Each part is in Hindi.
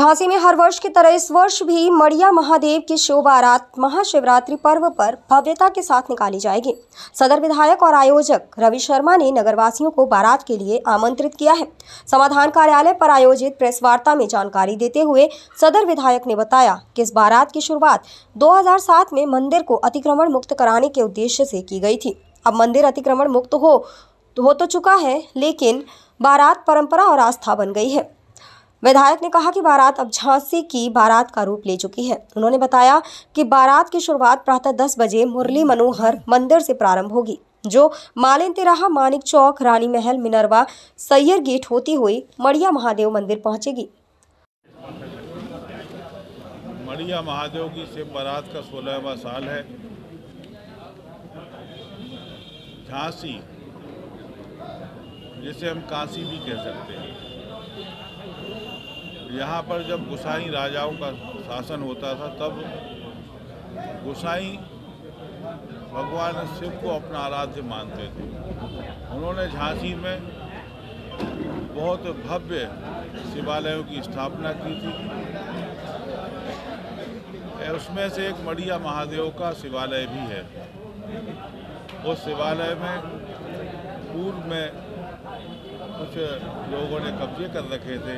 झांसी में हर वर्ष की तरह इस वर्ष भी मड़िया महादेव की शो बारात महाशिवरात्रि पर्व पर भव्यता के साथ निकाली जाएगी। सदर विधायक और आयोजक रवि शर्मा ने नगरवासियों को बारात के लिए आमंत्रित किया है। समाधान कार्यालय पर आयोजित प्रेस वार्ता में जानकारी देते हुए सदर विधायक ने बताया कि इस बारात की शुरुआत 2007 में मंदिर को अतिक्रमण मुक्त कराने के उद्देश्य से की गई थी। अब मंदिर अतिक्रमण मुक्त हो तो, हो तो चुका है लेकिन बारात परंपरा और आस्था बन गई है। विधायक ने कहा कि बारात अब झांसी की बारात का रूप ले चुकी है। उन्होंने बताया कि बारात की शुरुआत प्रातः 10 बजे मुरली मनोहर मंदिर से प्रारंभ होगी, जो मालिन तिराहा मानिक चौक, रानी महल, मिनरवा, सैयर गेट होती हुई मड़िया महादेव मंदिर पहुंचेगी। मड़िया महादेव की शिव बारात का सोलहवा साल है। झांसी, जिसे हम काशी भी कह सकते हैं। यहाँ पर जब गुसाई राजाओं का शासन होता था, तब गुसाई भगवान शिव को अपना आराध्य मानते थे। उन्होंने झांसी में बहुत भव्य शिवालयों की स्थापना की थी। उसमें से एक मड़िया महादेव का शिवालय भी है। उस शिवालय में पूर्व में कुछ लोगों ने कब्जे कर रखे थे।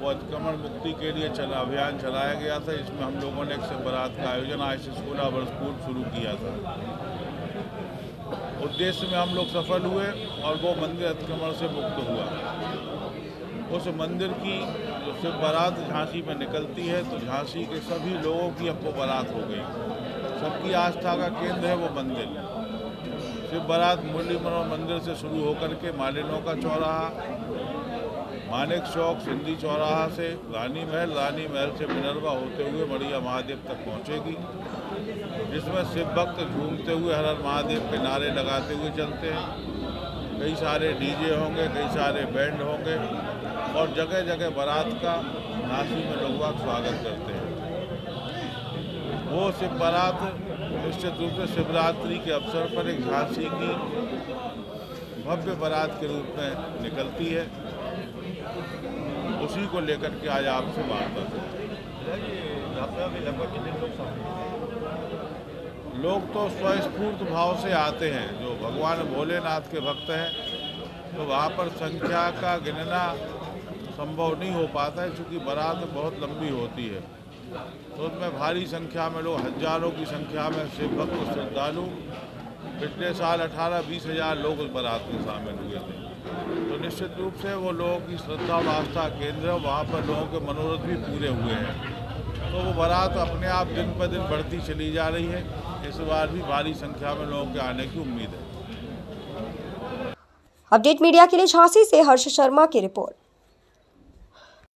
वो अतिक्रमण मुक्ति के लिए चला, अभियान चलाया गया था इसमें हम लोगों ने एक से बरात का आयोजन, आज से सोलह वर्ष शुरू किया था। उद्देश्य में हम लोग सफल हुए और वो मंदिर अतिक्रमण से मुक्त हुआ। उस मंदिर की जो शिव बारात झांसी में निकलती है तो झांसी के सभी लोगों की हमको बारात हो गई। सबकी आस्था का केंद्र है वो मंदिर। शिव बारात मुरली मनोहर मंदिर से शुरू होकर के, मालिनों का चौराहा मानिक चौक, सिंधी चौराहा से रानी महल रानी महल से मिनरवा होते हुए मड़िया महादेव तक पहुंचेगी, जिसमें शिव भक्त घूमते हुए हर हर महादेव के नारे लगाते हुए चलते हैं। कई सारे डीजे होंगे, कई सारे बैंड होंगे, और जगह जगह बारात का नासी में लोग स्वागत करते हैं। वो शिव बारात निश्चित रूप से शिवरात्रि के अवसर पर एक झांसी की भव्य बारात के रूप में निकलती है। उसी को लेकर के आज आपसे बात वार्ता लोग तो स्वस्फूर्त भाव से आते हैं। जो भगवान भोलेनाथ के भक्त हैं तो वहाँ पर संख्या का गिनना संभव नहीं हो पाता है क्योंकि बारात बहुत लंबी होती है। तो उसमें भारी संख्या में लोग, हज़ारों की संख्या में शिव भक्त श्रद्धालु, पिछले साल अठारह बीस हज़ार लोग उस बारात में शामिल हुए थे। निश्चित रूप से वो लोगों की श्रद्धा और आस्था केंद्र है, वहाँ पर लोगों के मनोरथ भी पूरे हुए हैं। तो वो बारात अपने आप दिन पर दिन बढ़ती चली जा रही है। इस बार भी भारी संख्या में लोगों के आने की उम्मीद है। अपडेट मीडिया के लिए झांसी से हर्ष शर्मा की रिपोर्ट।